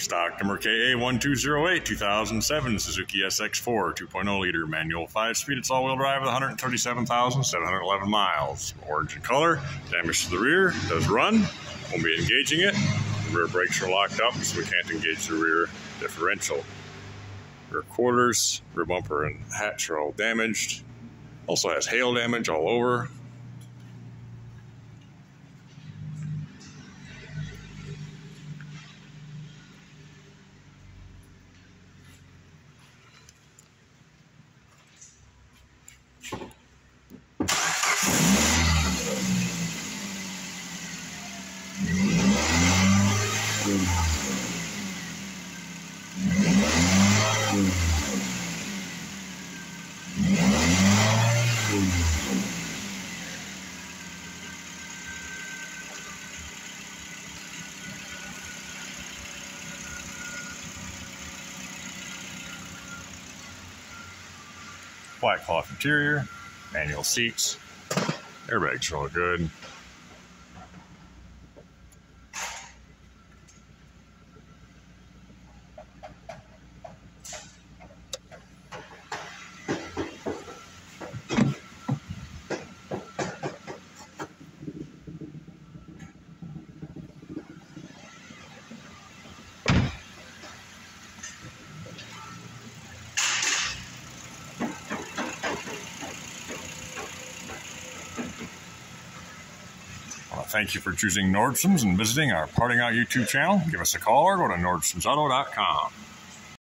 Stock number KA1208 2007 Suzuki SX4 2.0 liter manual 5 speed. It's all wheel drive with 137,711 miles. Origin color, damage to the rear, does run. Won't be engaging it. Rear brakes are locked up, so we can't engage the rear differential. Rear quarters, rear bumper, and hatch are all damaged. Also has hail damage all over. Black cloth interior, manual seats, airbags are all good. Thank you for choosing Nordstrom's and visiting our Parting Out YouTube channel. Give us a call or go to nordstromsauto.com.